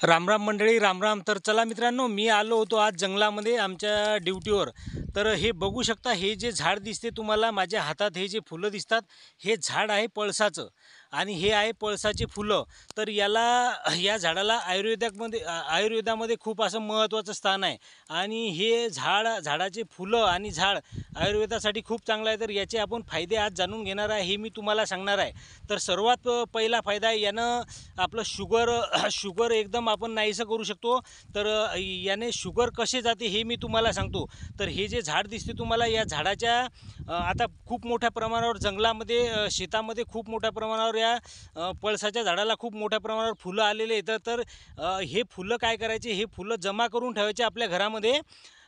रामराम मंडळी रामराम तर चला मित्रांनो मी आलो होतो आज जंगलामध्ये आमच्या ड्युटीवर. तर हे बघू शकता हे जे झाड दिसते तुम्हाला माझ्या हातात हे जे फुलं दिसतात हे झाड आहे पळसाचं. आणि हे आहे पळसाचे फुलं. तर याला या झाडाला आयुर्वेदामध्ये आयुर्वेदामध्ये खूप असं महत्त्वाचं स्थान आहे. आणि हे झाड झाडाचे फुलं आणि झाड आयुर्वेदासाठी खूप चांगलं आहे. तर याचे आपण फायदे आज जाणून घेणार आहे हे मी तुम्हाला सांगणार आहे. तर सर्वात पहिला फायदा आहे यानं आपलं शुगर शुगर एकदम आपण नाहीसं करू शकतो. तर याने शुगर कसे जाते हे मी तुम्हाला सांगतो. तर हे जे झाड दिसते तुम्हाला या झाडाच्या आता खूप मोठ्या प्रमाणावर जंगलामध्ये शेतामध्ये खूप मोठ्या प्रमाणावर या पळसाच्या झाडाला खूप मोठ्या प्रमाणावर फुलं आलेले येतात तर हे फुलं काय करायचे? हे फुलं जमा करून ठेवायचे आपल्या घरामध्ये.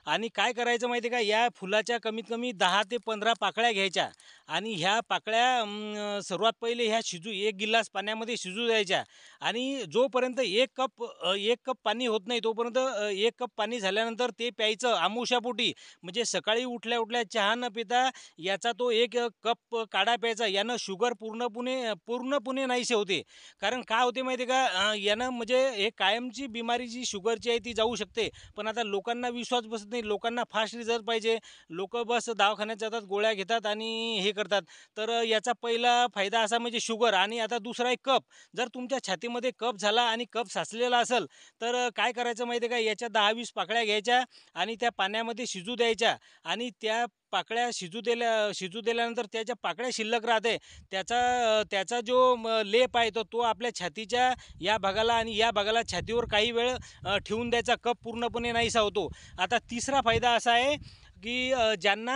आणि काय करायचं माहिती आहे का? या फुलाच्या कमीत कमी दहा ते पंधरा पाकळ्या घ्यायच्या. आणि ह्या पाकळ्या सर्वात पहिले ह्या शिजू एक गिलास पाण्यामध्ये शिजू द्यायच्या आणि जोपर्यंत एक कप एक कप पाणी होत नाही तोपर्यंत एक कप पाणी झाल्यानंतर ते प्यायचं आमुशापोटी म्हणजे सकाळी उठल्या उठल्या चहा न पिता याचा तो एक कप काढा प्यायचा. यानं शुगर पूर्णपणे पूर्णपणे नाहीसे होते. कारण काय होते माहिती आहे का? यानं म्हणजे हे कायमची बिमारी जी शुगरची आहे ती जाऊ शकते. पण आता लोकांना विश्वास बसत नाही. लोकांना फास्ट रिझल्ट पाहिजे. लोक बस दवाखान्यात जातात गोळ्या घेतात आणि हे करतात. तर याचा पहिला फायदा असा म्हणजे शुगर आणि आता दुसरा एक कप जर तुमच्या छातीमध्ये कप झाला आणि कप साचलेला असेल तर काय करायचं माहिती आहे का? याच्या दहा वीस पाकळ्या घ्यायच्या आणि त्या पाण्यामध्ये शिजू द्यायच्या आणि त्या पाकळ्या शिजू दिल्या शिजू दिल्यानंतर त्याच्या पाकळ्या शिल्लक राहते. त्याचा त्याचा जो लेप आहे तो तो आपल्या छातीच्या या भागाला आणि या भागाला छातीवर काही वेळ ठेवून द्यायचा. कप पूर्णपणे नाहीसा होतो आता तिसरा फायदा असा आहे की ज्यांना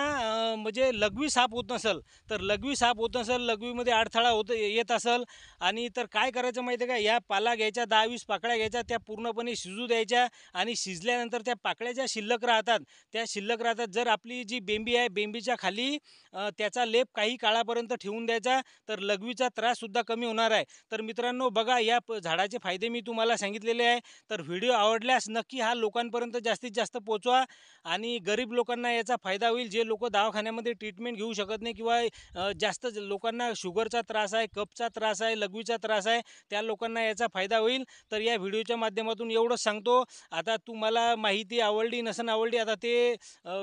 म्हणजे लघवी साप होत नसेल तर लघवी साप होत नसेल लघवीमध्ये अडथळा होत येत असेल आणि तर काय करायचं माहिती आहे का? या पाला घ्यायच्या दहा वीस पाकळ्या घ्यायच्या त्या पूर्णपणे शिजू द्यायच्या आणि शिजल्यानंतर त्या पाकळ्या ज्या शिल्लक राहतात त्या शिल्लक राहतात. जर आपली जी बेंबी आहे बेंबीच्या खाली त्याचा लेप काही काळापर्यंत ठेवून द्यायचा तर लघवीचा त्राससुद्धा कमी होणार आहे. तर मित्रांनो बघा या प झाडाचे फायदे मी तुम्हाला सांगितलेले आहे. तर व्हिडिओ आवडल्यास नक्की हा लोकांपर्यंत जास्तीत जास्त पोचवा आणि गरीब लोकांना याचा फायदा होईल. जे लोक दवाखान्यामध्ये ट्रीटमेंट घेऊ शकत नाही किंवा जास्त लोकांना शुगरचा त्रास आहे कपचा त्रास आहे लघवीचा त्रास आहे त्या लोकांना याचा फायदा होईल. तर या व्हिडिओच्या माध्यमातून एवढंच सांगतो. आता तुम्हाला माहिती आवडली नसन आवडली आता ते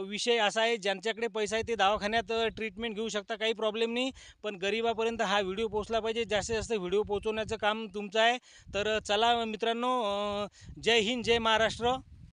विषय असा आहे ज्यांच्याकडे पैसा आहे ते दवाखान्यात ट्रीटमेंट घेऊ शकता काही प्रॉब्लेम नाही. पण गरिबापर्यंत हा व्हिडिओ पोचला पाहिजे. जास्तीत जास्त व्हिडिओ पोचवण्याचं काम तुमचं आहे. तर चला मित्रांनो जय हिंद जय महाराष्ट्र.